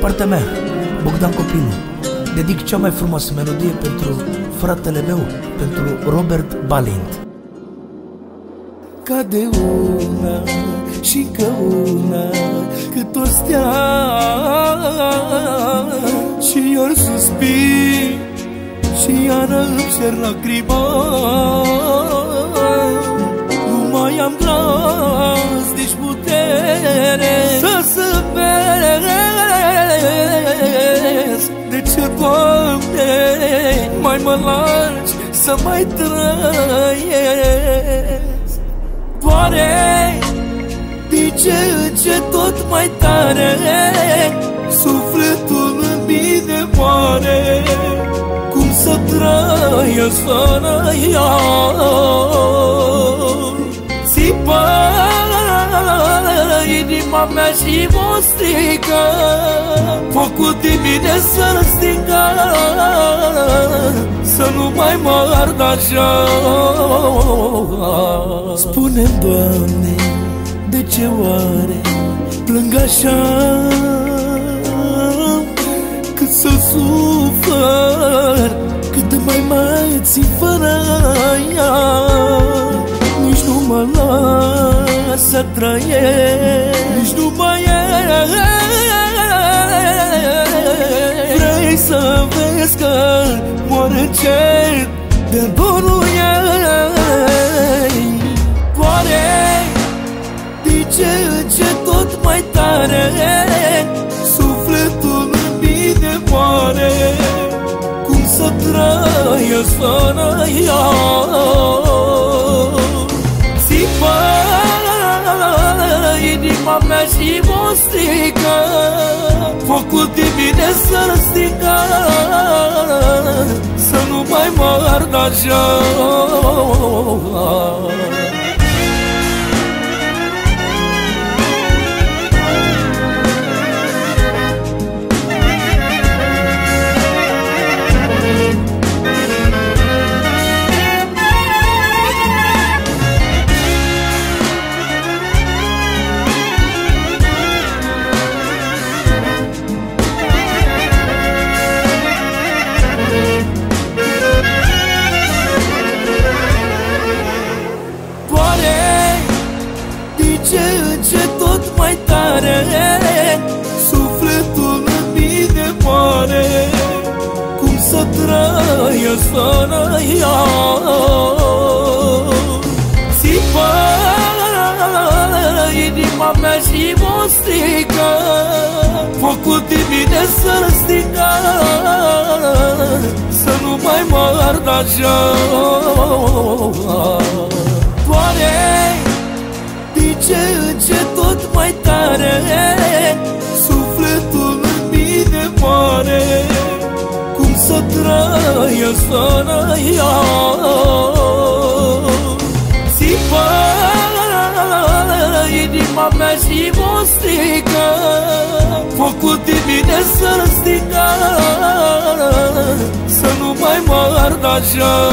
partea mea, Bogdan Copilu, dedic cea mai frumoasă melodie pentru fratele meu, pentru Robert Balint. Cade una și că una Cât o stea Și iar suspir Și iară îmi cer lacrima Nu mai am glas, mai mă lași să mai trăiesc. Doare De ce ce tot mai tare Sufletul în mine moare. Cum să trăiesc fără ea? Țipă inima mea și mă strică. Focul din mine să-l stingă Să nu mai mă ard așa. Spune Doamne, de ce oare plâng așa? Cât să sufăr, cât de mai mai ții fără ea. Nici nu mă las să trăiesc, nici nu mai e Vrei să vezi că moare încet de dorul ei ce ce tot mai tare Sufletul în mine moare Cum să trăiesc fără ea Țipă inima mea și mă strică Focul din mine să-l stingă Să nu mai mă ard să trăiesc fără ea Țipă inima mea și mă strică Focul din mine să-l stingă Să nu mai mă ard așa Doare de ce ce tot mai tare trăiesc fără ea Țipă inima mea și mă strică Focul din mine să-l stingă Să nu mai mă ard așa